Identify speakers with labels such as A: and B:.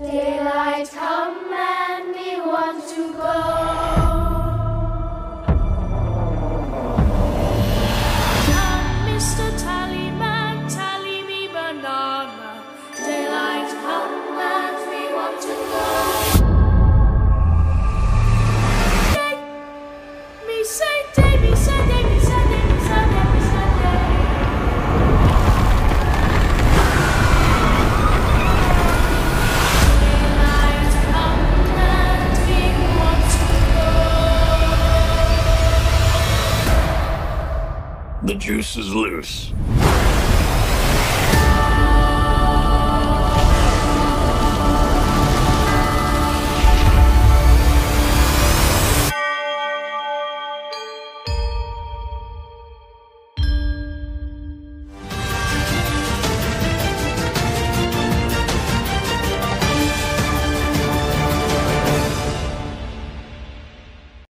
A: Daylight, come and we want to go.
B: The juice is loose.